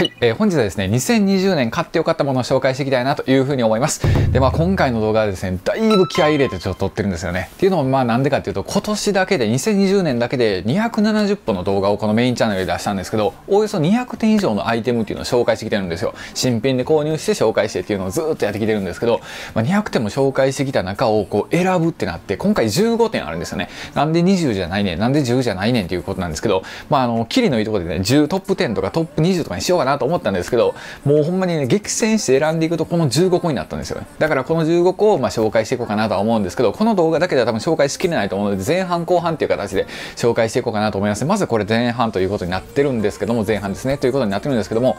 はい、えー、本日はですね、2020年買ってよかったものを紹介していきたいなというふうに思います。で、まあ今回の動画はですね、だいぶ気合い入れてちょっと撮ってるんですよね。っていうのもまあなんでかっていうと、今年だけで、2020年だけで270本の動画をこのメインチャンネルで出したんですけど、おおよそ200点以上のアイテムっていうのを紹介してきてるんですよ。新品で購入して紹介してっていうのをずっとやってきてるんですけど、まあ、200点も紹介してきた中をこう選ぶってなって、今回15点あるんですよね。なんで20じゃないねん、なんで10じゃないねんっていうことなんですけど、まああの、キリのいいところでね、10トップ10とかトップ20とかにしようかなと思ったんですけど、もうほんまにね、激戦して選んでいくとこの15個になったんですよね。だからこの15個をまあ紹介していこうかなとは思うんですけど、この動画だけでは多分紹介しきれないと思うので、前半後半っていう形で紹介していこうかなと思います。まずこれ前半ということになってるんですけども、前半ですね、ということになってるんですけども、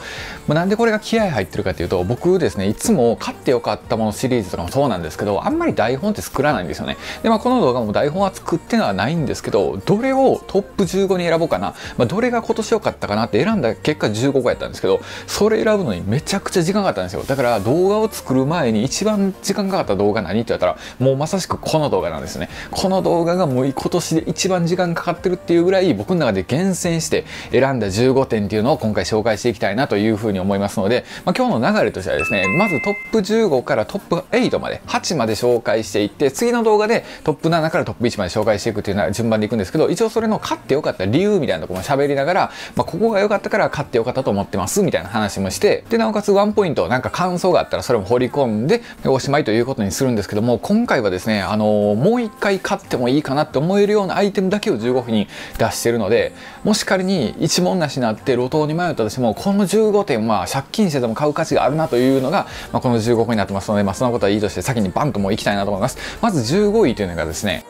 まあ、なんでこれが気合入ってるかっていうと、僕ですね、いつも買ってよかったものシリーズとかもそうなんですけど、あんまり台本って作らないんですよね。で、まあこの動画も台本は作ってのはないんですけど、どれをトップ15に選ぼうかな、まあ、どれが今年良かったかなって選んだ結果15個やったんですけど、それ選ぶのにめちゃくちゃ時間かかったんですよ。だから動画を作る前に一番時間かかった動画何って言ったらもうまさしくこの動画なんですね。この動画がもう今年で一番時間かかってるっていうぐらい僕の中で厳選して選んだ15点っていうのを今回紹介していきたいなというふうに思いますので、まあ、今日の流れとしてはですねまずトップ15からトップ8まで8まで紹介していって次の動画でトップ7からトップ1まで紹介していくっていうのは順番でいくんですけど一応それの勝ってよかった理由みたいなところも喋りながら、まあ、ここが良かったから勝ってよかったと思ってます。ますみたいな話もしてでなおかつワンポイントなんか感想があったらそれも掘り込んでおしまいということにするんですけども今回はですねあのもう一回買ってもいいかなって思えるようなアイテムだけを15分に出してるのでもし仮に一文なしになって路頭に迷ったとしてもこの15点は借金してでも買う価値があるなというのが、まあ、この15分になってますので、まあ、そのことはいいとして先にバンともう行きたいなと思います。まず15位というのがですね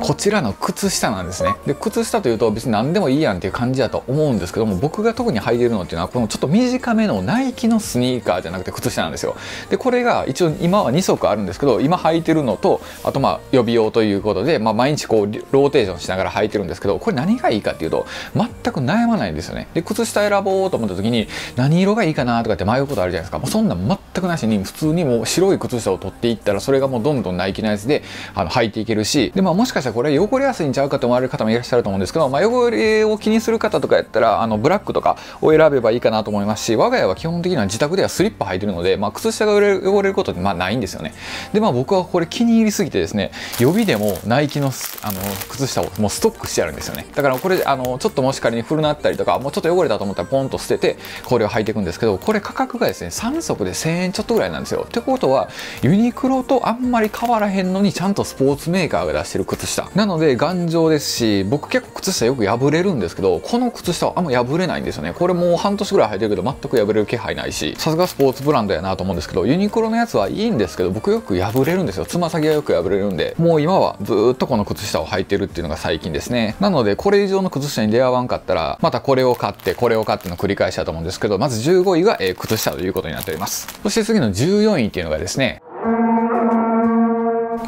こちらの靴下なんですね。で靴下というと別に何でもいいやんっていう感じだと思うんですけども僕が特に履いてるのっていうのはこのちょっと短めのナイキのスニーカーじゃなくて靴下なんですよ。でこれが一応今は2足あるんですけど今履いてるのとあとまあ予備用ということで、まあ、毎日こうローテーションしながら履いてるんですけどこれ何がいいかっていうと全く悩まないんですよね。で靴下選ぼうと思った時に何色がいいかなとかって迷うことあるじゃないですか。もうそんなん全くなしに普通にもう白い靴下を取っていったらそれがもうどんどんナイキのやつであの履いていけるし。でまあもしかしたらこれ汚れやすいんちゃうかと思われる方もいらっしゃると思うんですけど、まあ、汚れを気にする方とかやったらあのブラックとかを選べばいいかなと思いますし我が家は基本的には自宅ではスリッパ履いてるので、まあ、靴下が汚れることってまあないんですよね。でまあ僕はこれ気に入りすぎてですね予備でもナイキのあの靴下をもうストックしてあるんですよね。だからこれあのちょっともし仮に古なったりとかもうちょっと汚れたと思ったらポンと捨ててこれを履いていくんですけどこれ価格がですね3足で1000円ちょっとぐらいなんですよ。ってことはユニクロとあんまり変わらへんのにちゃんとスポーツメーカーが出してる靴下なので頑丈ですし僕結構靴下よく破れるんですけどこの靴下はあんま破れないんですよね。これもう半年ぐらい履いてるけど全く破れる気配ないしさすがスポーツブランドやなと思うんですけどユニクロのやつはいいんですけど僕よく破れるんですよ。つま先がよく破れるんでもう今はずっとこの靴下を履いてるっていうのが最近ですね。なのでこれ以上の靴下に出会わんかったらまたこれを買ってこれを買っての繰り返しだと思うんですけどまず15位が、え、靴下ということになっております。そして次の14位っていうのがですね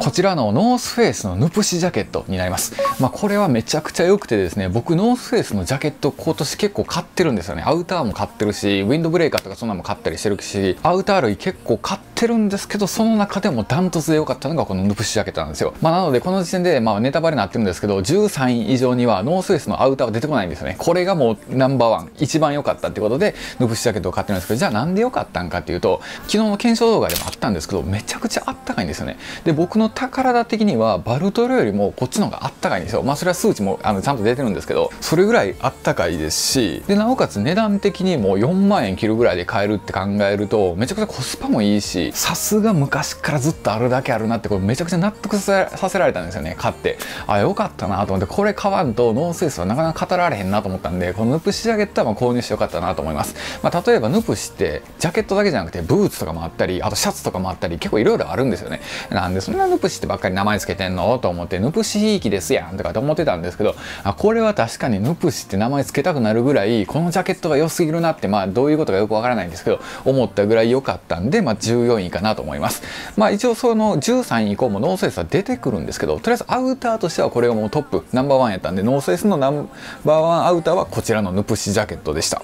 こちらのノースフェイスのヌプシジャケットになります。まあ、これはめちゃくちゃ良くてですね、僕ノースフェイスのジャケット今年結構買ってるんですよね。アウターも買ってるし、ウィンドブレーカーとかそんなのも買ったりしてるし、アウター類結構買っててるんですけど、その中でもダントツで良かったのがこのヌプシジャケットなんですよ。まあ、なのでこの時点でまあネタバレになってるんですけど、13位以上にはノースフェイスのアウターは出てこないんですよね。これがもうナンバーワン、一番良かったってことで、ヌプシジャケットを買ってるんですけど、じゃあなんで良かったんかっていうと、昨日の検証動画でもあったんですけど、めちゃくちゃあったかいんですよね。で、僕の宝田的にはバルトロよりもこっちの方があったかいんですよまあそれは数値もあのちゃんと出てるんですけどそれぐらいあったかいですしでなおかつ値段的にもう4万円切るぐらいで買えるって考えるとめちゃくちゃコスパもいいしさすが昔からずっとあるだけあるなってこれめちゃくちゃ納得させられたんですよね買って。あよかったなと思ってこれ買わんとノースイスはなかなか語られへんなと思ったんでこのヌプシジャケットは購入してよかったなと思います、まあ、例えばヌプシってジャケットだけじゃなくてブーツとかもあったりあとシャツとかもあったり結構いろいろあるんですよね。なんでそんなヌプシってばっかり名前つけてんのと思ってヌプシひいきですやんとかって思ってたんですけどあこれは確かにヌプシって名前付けたくなるぐらいこのジャケットが良すぎるなってまあどういうことかよくわからないんですけど思ったぐらい良かったんで、まあ、14位かなと思います。まあ一応その13位以降もノースフェイスは出てくるんですけどとりあえずアウターとしてはこれがもうトップナンバーワンやったんでノースフェイスのナンバーワンアウターはこちらのヌプシジャケットでした。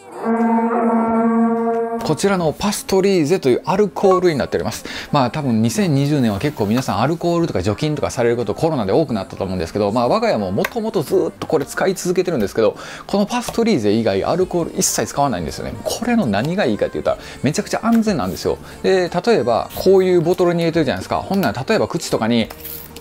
こちらのパストリーゼというアルコールになっております。まあ多分2020年は結構皆さんアルコールとか除菌とかされることコロナで多くなったと思うんですけどまあ我が家ももともとずっとこれ使い続けてるんですけどこのパストリーゼ以外アルコール一切使わないんですよね。これの何がいいかって言ったらめちゃくちゃ安全なんですよ。で例えばこういうボトルに入れてるじゃないですか。ほんなら例えば口とかに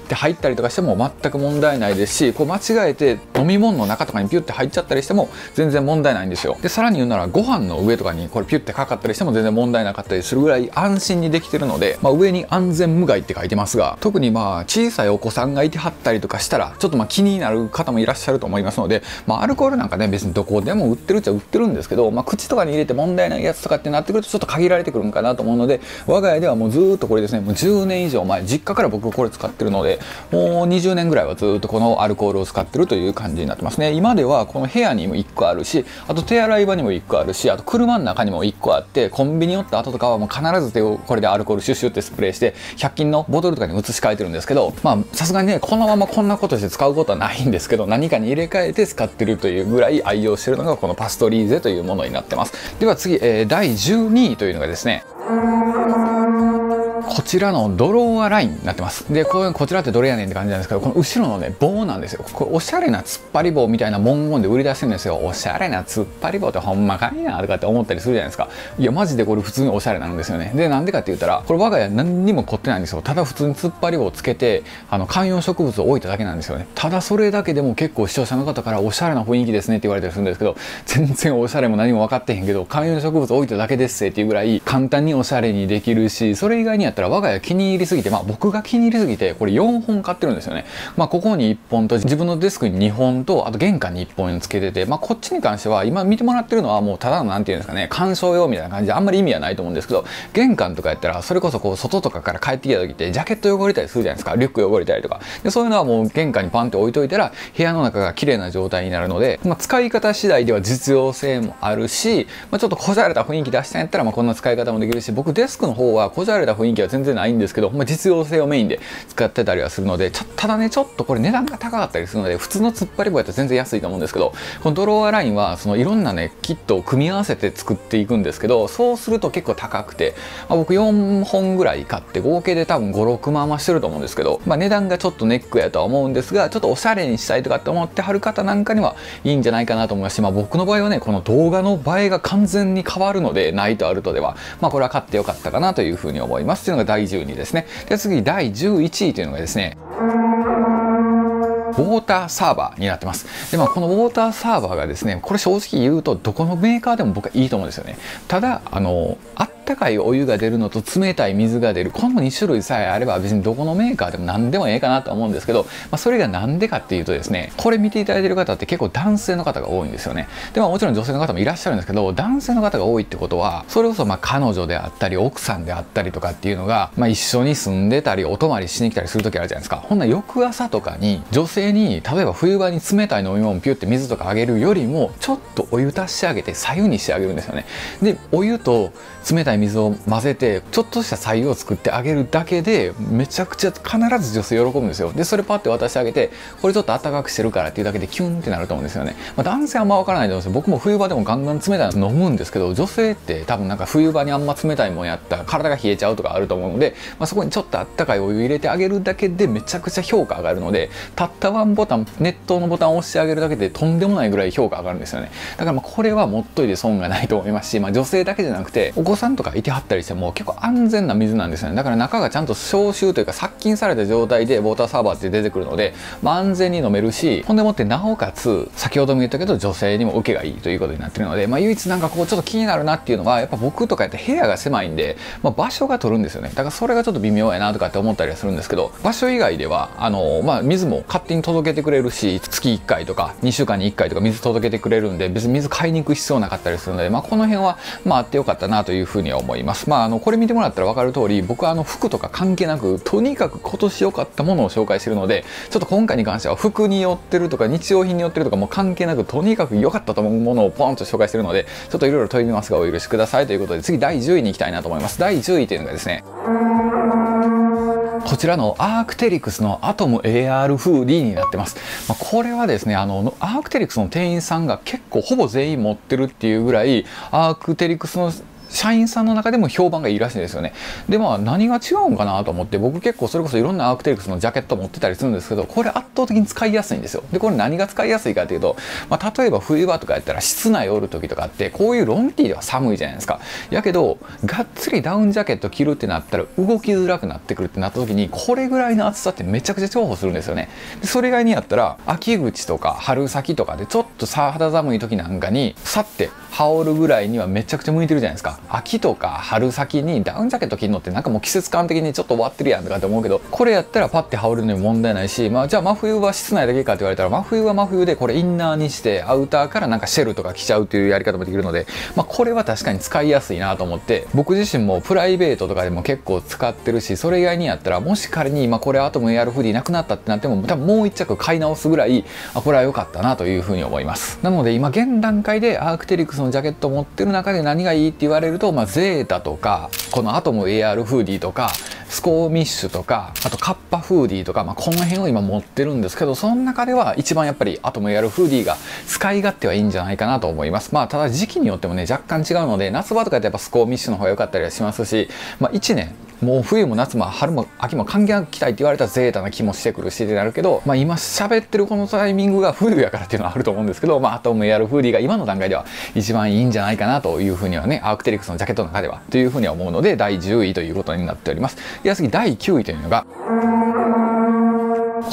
って入ったりとかしても全く問題ないですしこう間違えて飲み物の中とかにピュッて入っちゃったりしても全然問題ないんですよ。でさらに言うならご飯の上とかにこれピュッてかかったりしても全然問題なかったりするぐらい安心にできてるので、まあ、上に安全無害って書いてますが特にまあ小さいお子さんがいてはったりとかしたらちょっとまあ気になる方もいらっしゃると思いますので、まあ、アルコールなんかね別にどこでも売ってるっちゃ売ってるんですけど、まあ、口とかに入れて問題ないやつとかってなってくるとちょっと限られてくるんかなと思うので我が家ではもうずっとこれですねもう10年以上前実家から僕これ使ってるのでもう20年ぐらいはずっとこのアルコールを使ってるという感じになってますね。今ではこの部屋にも1個あるしあと手洗い場にも1個あるしあと車の中にも1個あってコンビニ寄った後とかはもう必ず手をこれでアルコールシュッシュってスプレーして100均のボトルとかに移し替えてるんですけどまあさすがにねこのままこんなことして使うことはないんですけど何かに入れ替えて使ってるというぐらい愛用してるのがこのパストリーゼというものになってます。では次、えー、第12位というのがですね。こちらのドローアラインになってます。で、ここちらってどれやねんって感じなんですけど、この後ろのね、棒なんですよ。これおしゃれな突っ張り棒みたいな文言で売り出してるんですよ。おしゃれな突っ張り棒ってほんまかいなとかって思ったりするじゃないですか。いや、マジでこれ普通におしゃれなんですよね。で、なんでかって言ったら、これ我が家何にも凝ってないんですよ。ただ普通に突っ張り棒をつけて、あの、観葉植物を置いただけなんですよね。ただそれだけでも結構視聴者の方からおしゃれな雰囲気ですねって言われたりするんですけど、全然おしゃれも何も分かってへんけど、観葉植物置いただけですっていうぐらい簡単におしゃれにできるし、それ以外にやったら我が家気に入りすぎて、まあ僕が気に入りすぎて、これ4本買ってるんですよね。まあここに1本と自分のデスクに2本と、あと玄関に1本つけてて、まあこっちに関しては今見てもらってるのはもうただのなんていうんですかね、鑑賞用みたいな感じであんまり意味はないと思うんですけど、玄関とかやったらそれこそこう外とかから帰ってきた時ってジャケット汚れたりするじゃないですか。リュック汚れたりとか。で、そういうのはもう玄関にパンって置いといたら部屋の中が綺麗な状態になるので、まあ使い方次第では実用性もあるし、まあちょっとこじゃれた雰囲気出したんやったらまあこんな使い方もできるし、僕デスクの方はこじゃれた雰囲気は全然ないんですけど、まあ実用性をメインで使ってたりはするのでちょただねちょっとこれ値段が高かったりするので普通の突っ張り棒やったら全然安いと思うんですけどこのドローアラインはそのいろんなねキットを組み合わせて作っていくんですけどそうすると結構高くて、まあ、僕4本ぐらい買って合計で多分56万はしてると思うんですけど、まあ、値段がちょっとネックやとは思うんですがちょっとおしゃれにしたいとかって思ってはる方なんかにはいいんじゃないかなと思いますし、まあ、僕の場合はねこの動画の映えが完全に変わるのでないとあるとではまあこれは買ってよかったかなというふうに思います。というのが第12ですねで次第11位というのがですねウォーターサーバーになってます。で、まあ、このウォーターサーバーがですね、これ正直言うと、どこのメーカーでも僕はいいと思うんですよね。ただ、あの、あったかいお湯が出るのと冷たい水が出る、この2種類さえあれば別にどこのメーカーでも何でもええかなと思うんですけど、まあ、それが何でかっていうとですね、これ見ていただいてる方って結構男性の方が多いんですよね。で、まあ、もちろん女性の方もいらっしゃるんですけど、男性の方が多いってことは、それこそまあ彼女であったり、奥さんであったりとかっていうのが、まあ、一緒に住んでたり、お泊まりしに来たりする時あるじゃないですか。ほんな翌朝とかに女性に、例えば冬場に冷たい飲み物ピュって水とかあげるよりもちょっとお湯足してあげて左右にしてあげるんですよねでお湯と冷たい水を混ぜてちょっとした左右を作ってあげるだけでめちゃくちゃ必ず女性喜ぶんですよ。でそれパッて渡してあげてこれちょっと暖かくしてるからっていうだけでキュンってなると思うんですよね、まあ、男性あんま分からないと思うんですよ。僕も冬場でもガンガン冷たいの飲むんですけど女性って多分なんか冬場にあんま冷たいもんやったら体が冷えちゃうとかあると思うので、まあ、そこにちょっとあったかいお湯入れてあげるだけでめちゃくちゃ評価上がるのでたったワンボタン熱湯のボタンを押してあげるだけでとんでもないぐらい評価上がるんですよね。だからまあこれは持っといて損がないと思いますし、まあ、女性だけじゃなくてお子さんとかいてはったりしても結構安全な水なんですよね。だから中がちゃんと消臭というか殺菌された状態でウォーターサーバーって出てくるので、まあ、安全に飲めるしほんでもってなおかつ先ほども言ったけど女性にも受けがいいということになってるので、まあ、唯一なんかこうちょっと気になるなっていうのはやっぱ僕とかやって部屋が狭いんで、まあ、場所が取るんですよね。だからそれがちょっと微妙やなとかって思ったりはするんですけど場所以外ではあの、まあ、水も勝手に届けてくれるし月1回とか2週間に1回とか水届けてくれるんで別に水買いに行く必要なかったりするので、まあ、この辺はまああってよかったなというふうには思いますまああのこれ見てもらったら分かる通り僕はあの服とか関係なくとにかく今年良かったものを紹介してるのでちょっと今回に関しては服によってるとか日用品によってるとかも関係なくとにかく良かったと思うものをポンと紹介してるのでちょっといろいろ問いますがお許しくださいということで次第10位に行きたいなと思います第10位というのがですねこちらのアークテリクスのアトム AR フーディーになってます。まあ、これはですね、あの、アークテリクスの店員さんが結構ほぼ全員持ってるっていうぐらい、アークテリクスの社員さんの中でも評判がいいらしいんですよね。でまあ何が違うんかなと思って僕結構それこそいろんなアークテリクスのジャケット持ってたりするんですけどこれ圧倒的に使いやすいんですよ。でこれ何が使いやすいかというと、まあ、例えば冬場とかやったら室内おる時とかってこういうロンティーでは寒いじゃないですか。やけどがっつりダウンジャケット着るってなったら動きづらくなってくるってなった時にこれぐらいの暑さってめちゃくちゃ重宝するんですよね。でそれ以外にやったら秋口とか春先とかでちょっと肌寒い時なんかにさって羽織るぐらいにはめちゃくちゃ向いてるじゃないですか。秋とか春先にダウンジャケット着るのってなんかもう季節感的にちょっと終わってるやんとかって思うけどこれやったらパッて羽織るのに問題ないしまあじゃあ真冬は室内だけかって言われたら真冬は真冬でこれインナーにしてアウターからなんかシェルとか着ちゃうっていうやり方もできるのでまあこれは確かに使いやすいなと思って僕自身もプライベートとかでも結構使ってるしそれ以外にやったらもし仮に今これアトム AR フリーなくなったってなっても多分もう1着買い直すぐらいあこれは良かったなというふうに思います。なので今現段階でアークテリクスのジャケット持ってる中で何がいいって言われるると、まあ、ゼータとかこのアトム AR フーディーとかスコーミッシュとかあとカッパフーディーとか、まあ、この辺を今持ってるんですけどその中では一番やっぱりアトム AR フーディーが使い勝手はいいんじゃないかなと思います。まあただ時期によってもね若干違うので夏場とかやっぱスコーミッシュの方が良かったりはしますし、まあ、1年もう冬も夏も春も秋も関係なく来たいって言われたらゼータな気もしてくるしってなるけど、まあ、今喋ってるこのタイミングが冬やからっていうのはあると思うんですけど、まあ、アトム AR フーディーが今の段階では一番いいんじゃないかなというふうにはねアークテリクスのジャケットの中ではというふうには思うので第10位ということになっております。では次第9位というのが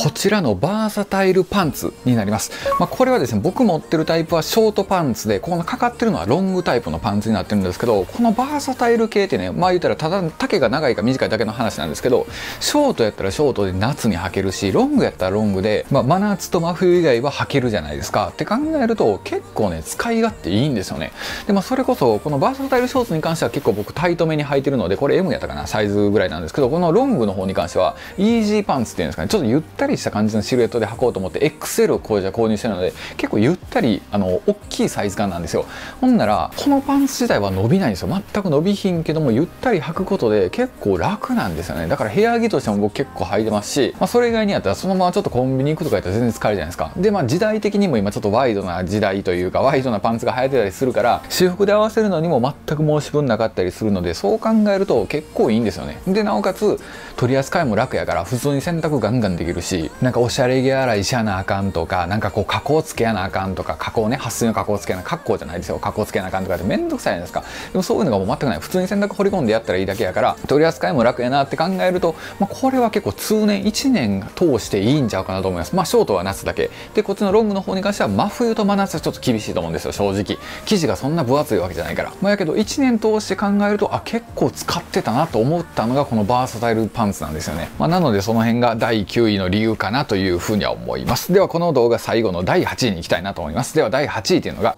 こちらのバーサタイルパンツになります。まあ、これはですね、僕持ってるタイプはショートパンツで、このかかってるのはロングタイプのパンツになってるんですけど、このバーサタイル系ってね、まあ言ったらただ丈が長いか短いだけの話なんですけど、ショートやったらショートで夏に履けるし、ロングやったらロングで、まあ真夏と真冬以外は履けるじゃないですか。って考えると結構ね、使い勝手いいんですよね。で、まあそれこそ、このバーサタイルショーツに関しては結構僕タイトめに履いてるので、これ M やったかな、サイズぐらいなんですけど、このロングの方に関しては、イージーパンツっていうんですかね、ちょっとゆったりした感じのシルエットで履こうと思って XL をこうじゃ購入してるので結構ゆったりあの大きいサイズ感なんですよ。ほんならこのパンツ自体は伸びないんですよ。全く伸びひんけどもゆったり履くことで結構楽なんですよね。だから部屋着としても僕結構履いてますし、まあ、それ以外にやったらそのままちょっとコンビニ行くとかやったら全然使えるじゃないですか。でまあ時代的にも今ちょっとワイドな時代というかワイドなパンツが流行ってたりするから私服で合わせるのにも全く申し分なかったりするのでそう考えると結構いいんですよね。でなおかつ取り扱いも楽やから普通に洗濯ガンガンできるしなんかおしゃれ着洗いしゃなあかんとかなんかこう加工つけやなあかんとか加工ね撥水の加工つけな加工じゃないですよ。加工つけなあかんとかってめんどくさいじゃないですか。でもそういうのがもう全くない。普通に洗濯掘り込んでやったらいいだけやから取り扱いも楽やなって考えると、まあ、これは結構通年1年通していいんちゃうかなと思います。まあショートは夏だけ。でこっちのロングの方に関しては真冬と真夏はちょっと厳しいと思うんですよ正直。生地がそんな分厚いわけじゃないから。まあやけど1年通して考えるとあ結構使ってたなと思ったのがこのバーサタイルパンツなんですよね、まあ、なのでその辺が第9位の理由かなというふうには思いますではこの動画最後の第8位に行きたいなと思いますでは第8位というのが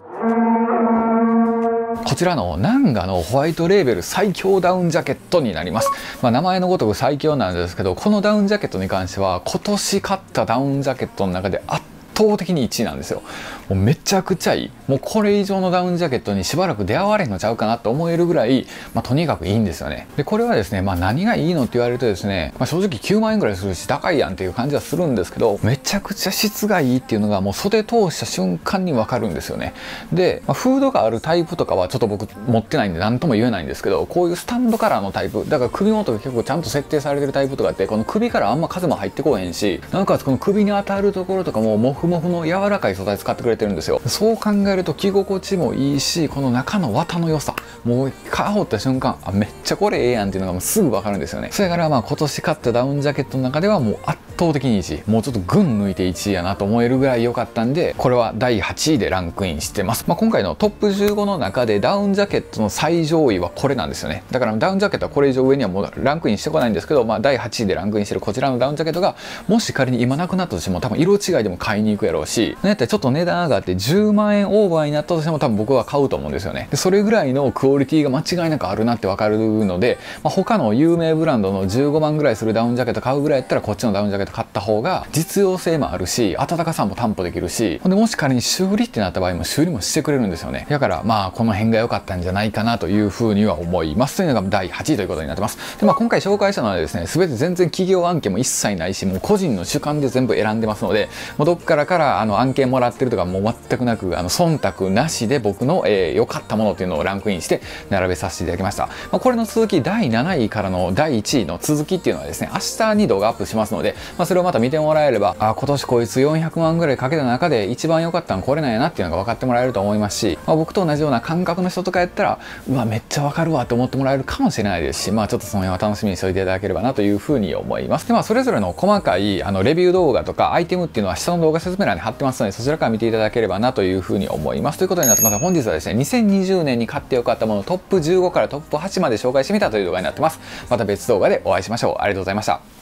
こちらのナンガのホワイトレーベル最強ダウンジャケットになります。まあ、名前のごとく最強なんですけど、このダウンジャケットに関しては今年買ったダウンジャケットの中で圧倒的に1位なんですよ。もうめちゃくちゃいい。もうこれ以上のダウンジャケットにしばらく出会われへんのちゃうかなと思えるぐらい、まあ、とにかくいいんですよね。で、これはですね、まあ何がいいのって言われるとですね、まあ、正直9万円ぐらいするし高いやんっていう感じはするんですけど、めちゃくちゃ質がいいっていうのがもう袖通した瞬間にわかるんですよね。で、まあ、フードがあるタイプとかはちょっと僕持ってないんで何とも言えないんですけど、こういうスタンドカラーのタイプ、だから首元が結構ちゃんと設定されてるタイプとかって、この首からあんま風も入ってこへんし、なおかつこの首に当たるところとかもモふもふの柔らかい素材使ってくれてるんですよ。そう考えると着心地もいいしこの中の綿の良さもう羽織った瞬間あめっちゃこれええやんっていうのがもうすぐ分かるんですよねそれからまあ今年買ったダウンジャケットの中ではもう圧倒的に1位もうちょっと群抜いて1位やなと思えるぐらい良かったんでこれは第8位でランクインしてます、まあ、今回のトップ15の中でダウンジャケットの最上位はこれなんですよね。だからダウンジャケットはこれ以上上にはもうランクインしてこないんですけど、まあ、第8位でランクインしてるこちらのダウンジャケットがもし仮に今なくなったとしても多分色違いでも買いに行くやろうしなんやったらちょっと値段上がって10万円オーバーになったとしても多分僕は買うと思うんですよね。でそれぐらいのクオリティが間違いなくあるなって分かるので、まあ、他の有名ブランドの15万ぐらいするダウンジャケット買うぐらいやったらこっちのダウンジャケット買った方が実用性もあるし温かさも担保できるしほんでもし仮に修理ってなった場合も修理もしてくれるんですよね。だからまあこの辺が良かったんじゃないかなというふうには思います。というのが第8位ということになってます。でまあ今回紹介したのはですね全て全然企業案件も一切ないしもう個人の主観で全部選んでますのでもうどっからからあの案件もらってるとかもう全くなくあの忖度なしで僕の良、えー、かったものっていうのをランクインして並べさせていただきました、まあ、これの続き第7位からの第1位の続きっていうのはですね明日に動画アップしますので、まあ、それをまた見てもらえればあ今年こいつ400万ぐらいかけた中で一番良かったのこれなんやなっていうのが分かってもらえると思いますし、まあ、僕と同じような感覚の人とかやったらうわめっちゃ分かるわと思ってもらえるかもしれないですしまあちょっとその辺は楽しみにしておいていただければなというふうに思います。でまあそれぞれの細かいあのレビュー動画とかアイテムっていうのは下の動画説明欄に貼ってますのでそちらから見ていただければなというふうに思います。ということになってます本日はですね2020年に買ってよかったものトップ15からトップ8まで紹介してみたという動画になってます。また別動画でお会いしましょう。ありがとうございました。